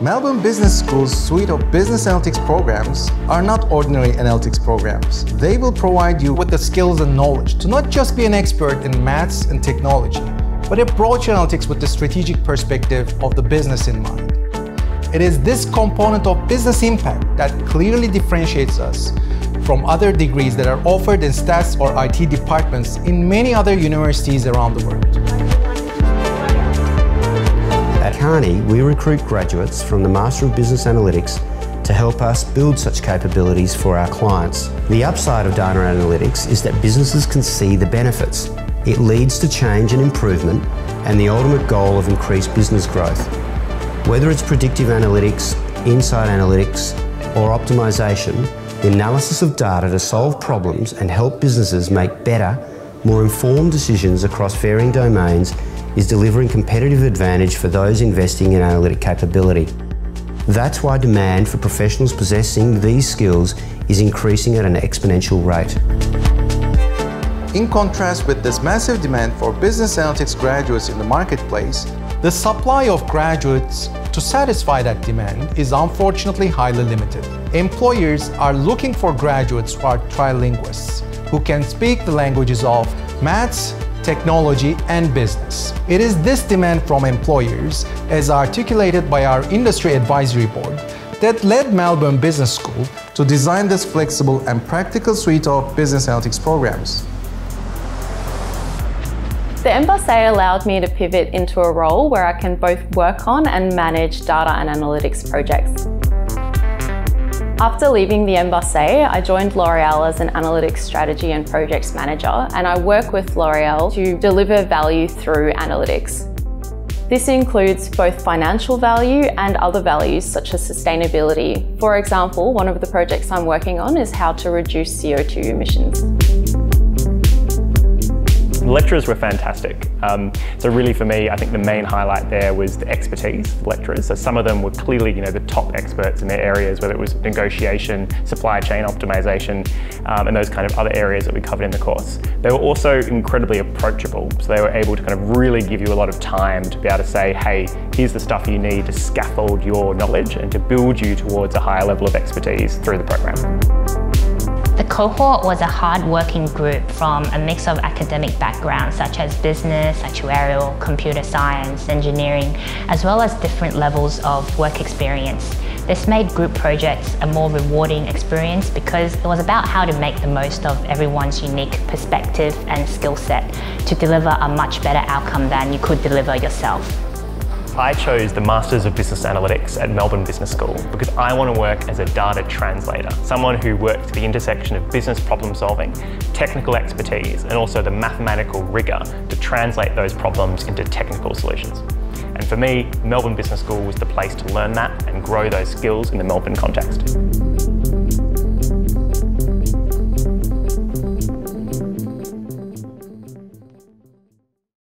Melbourne Business School's suite of business analytics programs are not ordinary analytics programs. They will provide you with the skills and knowledge to not just be an expert in maths and technology, but approach analytics with the strategic perspective of the business in mind. It is this component of business impact that clearly differentiates us from other degrees that are offered in stats or IT departments in many other universities around the world. At Kearney, we recruit graduates from the Master of Business Analytics to help us build such capabilities for our clients. The upside of data analytics is that businesses can see the benefits. It leads to change and improvement and the ultimate goal of increased business growth. Whether it's predictive analytics, insight analytics, or optimization, the analysis of data to solve problems and help businesses make better, more informed decisions across varying domains is delivering competitive advantage for those investing in analytic capability. That's why demand for professionals possessing these skills is increasing at an exponential rate. In contrast with this massive demand for business analytics graduates in the marketplace, the supply of graduates to satisfy that demand is unfortunately highly limited. Employers are looking for graduates who are trilinguists, who can speak the languages of maths, technology, and business. It is this demand from employers, as articulated by our Industry Advisory Board, that led Melbourne Business School to design this flexible and practical suite of business analytics programs. The MBusA allowed me to pivot into a role where I can both work on and manage data and analytics projects. After leaving the MBusA, I joined L'Oreal as an analytics strategy and projects manager, and I work with L'Oreal to deliver value through analytics. This includes both financial value and other values such as sustainability. For example, one of the projects I'm working on is how to reduce CO2 emissions. Lecturers were fantastic. Um, so really for me, I think the main highlight there was the expertise of lecturers. So some of them were clearly you know, the top experts in their areas, whether it was negotiation, supply chain optimization, um, and those kind of other areas that we covered in the course. They were also incredibly approachable. So they were able to kind of really give you a lot of time to be able to say, hey, here's the stuff you need to scaffold your knowledge and to build you towards a higher level of expertise through the program. The cohort was a hard-working group from a mix of academic backgrounds such as business, actuarial, computer science, engineering, as well as different levels of work experience. This made group projects a more rewarding experience because it was about how to make the most of everyone's unique perspective and skill set to deliver a much better outcome than you could deliver yourself. I chose the Masters of Business Analytics at Melbourne Business School because I want to work as a data translator, someone who works at the intersection of business problem solving, technical expertise, and also the mathematical rigour to translate those problems into technical solutions. And for me, Melbourne Business School was the place to learn that and grow those skills in the Melbourne context.